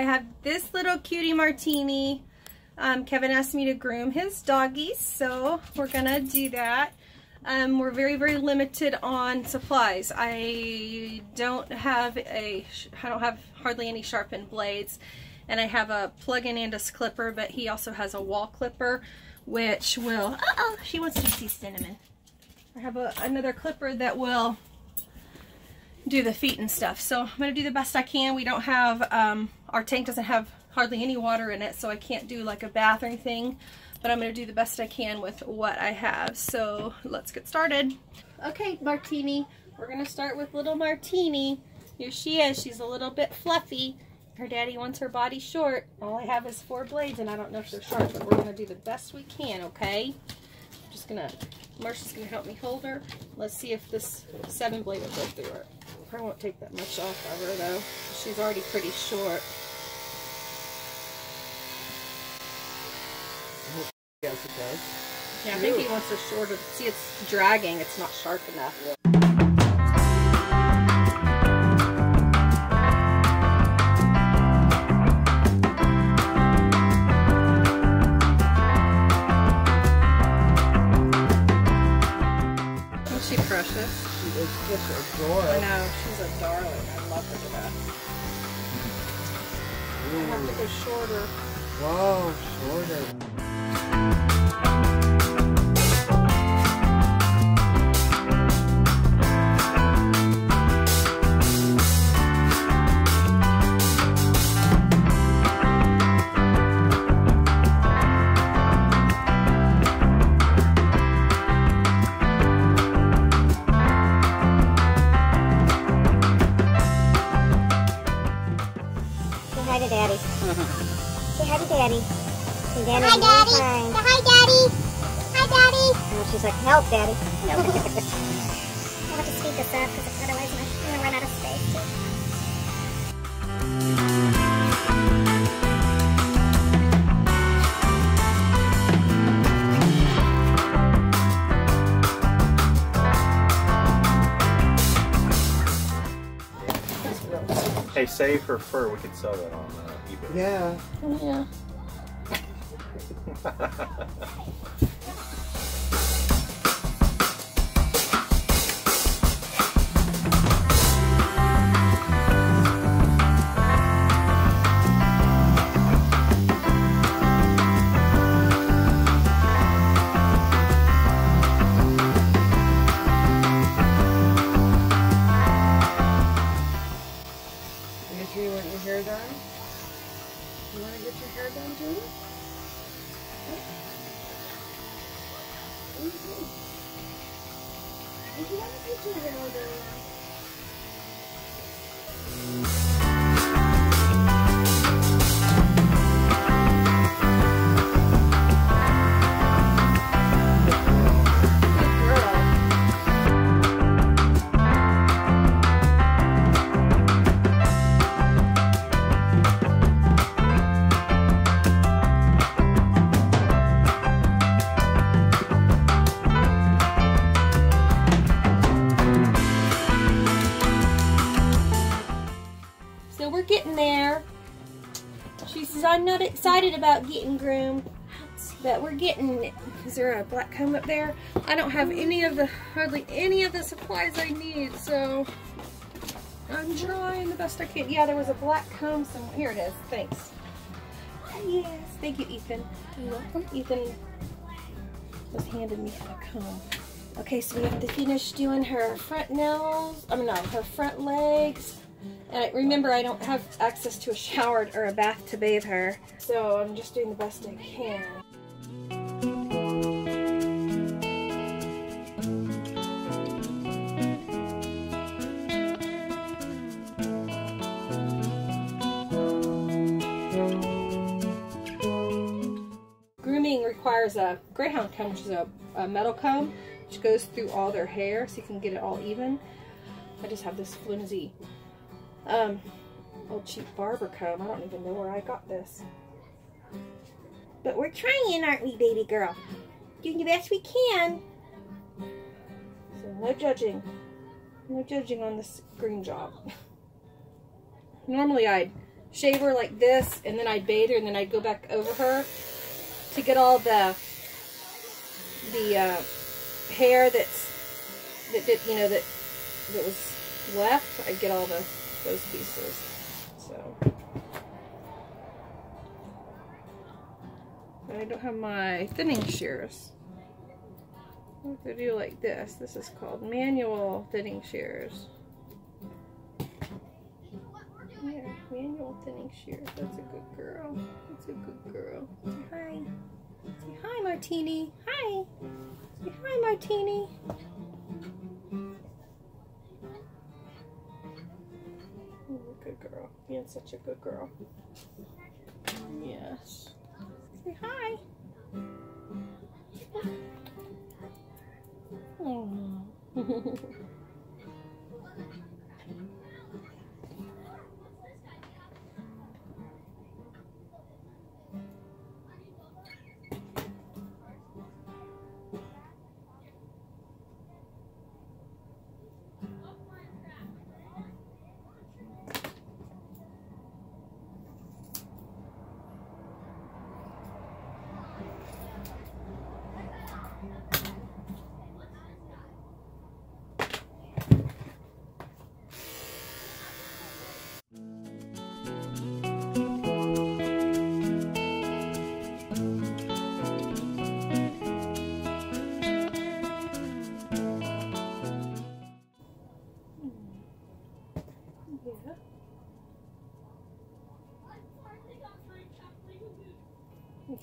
I have this little cutie martini. Um, Kevin asked me to groom his doggies, so we're gonna do that. Um, we're very, very limited on supplies. I don't have a, I don't have hardly any sharpened blades, and I have a plug-in and a clipper, but he also has a wall clipper, which will, uh oh, she wants to see Cinnamon. I have a, another clipper that will do the feet and stuff. So I'm going to do the best I can. We don't have, um, our tank doesn't have hardly any water in it, so I can't do like a bath or anything but I'm going to do the best I can with what I have. So let's get started. Okay, Martini, we're going to start with little Martini. Here she is. She's a little bit fluffy. Her daddy wants her body short. All I have is four blades, and I don't know if they're sharp, but we're going to do the best we can, okay? I'm just going to, Marsha's going to help me hold her. Let's see if this seven blade will go through her. Probably won't take that much off of her, though. She's already pretty short. Yes, it does. Yeah, I think he wants a shorter. See, it's dragging. It's not sharp enough. Isn't precious? She is just I adorable. know. She's a darling. I love her to death. I have to go shorter. Whoa, shorter. She's like, help, Daddy. Nope. I have to speed this up because otherwise I'm going to run out of space. Hey, save her fur. We could sell that on uh, eBay. Yeah. Yeah. Would you want to get your hair done? Good getting there. She says, I'm not excited about getting groomed, but we're getting it. Is there a black comb up there? I don't have any of the, hardly any of the supplies I need, so I'm trying the best I can. Yeah, there was a black comb somewhere. Here it is. Thanks. Yes. Thank you, Ethan. You're welcome. Ethan was handing me a comb. Okay, so we have to finish doing her front nails. I mean, no, her front legs. And I- remember, I don't have access to a shower or a bath to bathe her, so I'm just doing the best I can. Grooming requires a greyhound comb, which is a, a metal comb, which goes through all their hair so you can get it all even. I just have this flimsy, um, old cheap barber comb. I don't even know where I got this. But we're trying, aren't we, baby girl? Doing the best we can. So no judging. No judging on this green job. Normally I'd shave her like this, and then I'd bathe her, and then I'd go back over her to get all the the uh, hair that's that did you know that that was left. I'd get all the those pieces. So. But I don't have my thinning shears. I to do like this. This is called manual thinning shears. Yeah, manual thinning shears. That's a good girl. That's a good girl. Say hi. Say hi, Martini. Hi. Say hi, Martini. Girl. Being such a good girl. Yes. Say hi. Oh.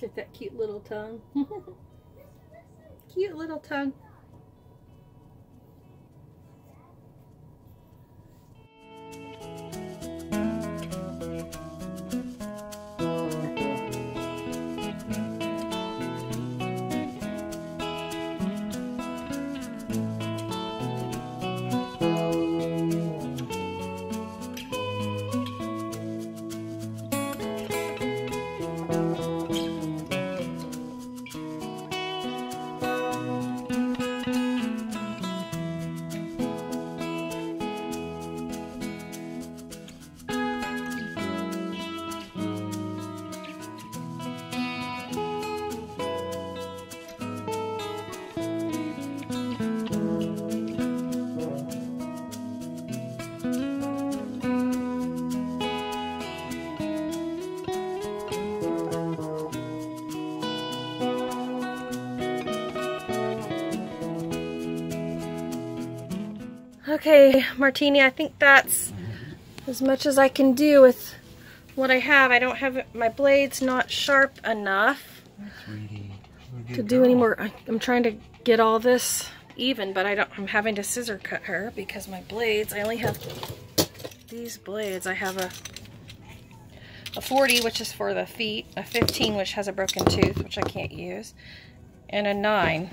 At that cute little tongue. cute little tongue. Okay, Martini, I think that's as much as I can do with what I have. I don't have my blades not sharp enough to do any more. I'm trying to get all this even, but I don't. I'm having to scissor cut her because my blades. I only have these blades. I have a a 40, which is for the feet, a 15, which has a broken tooth, which I can't use, and a 9.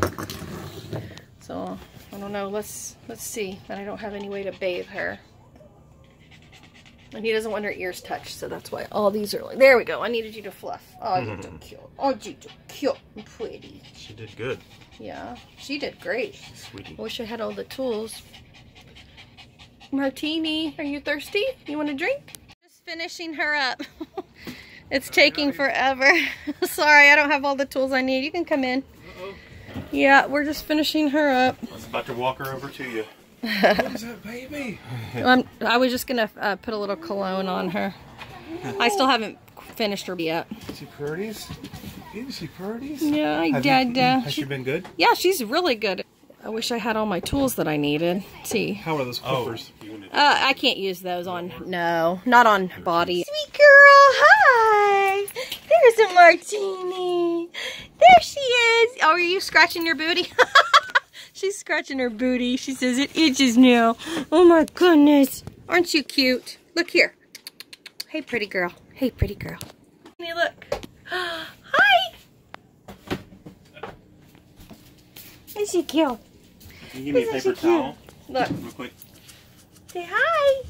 So I don't know. Let's let's see. But I don't have any way to bathe her. And he doesn't want her ears touched, so that's why all these are like. There we go. I needed you to fluff. Oh, you're so cute. Oh, you're so cute and pretty. She did good. Yeah, she did great. Sweetie. I wish I had all the tools. Martini, are you thirsty? You want a drink? Just finishing her up. it's taking forever. Sorry, I don't have all the tools I need. You can come in. Yeah, we're just finishing her up. I was about to walk her over to you. What is that, baby? I'm, I was just gonna uh, put a little cologne on her. I still haven't finished her yet. See purdies? You see purdies? Yeah, I Have did. you, Uh, has she been good? yeah, she's really good. I wish I had all my tools that I needed. Let's see. How are those clippers? Uh, I can't use those on, no, not on body. Sweet girl, hi. There's a martini. There she is. Oh, are you scratching your booty? She's scratching her booty. She says it itches now. Oh my goodness. Aren't you cute? Look here. Hey, pretty girl. Hey, pretty girl. Hey, look. Hi. Is she cute? Can you give me a Isn't paper towel? Look. Real quick. Say hi.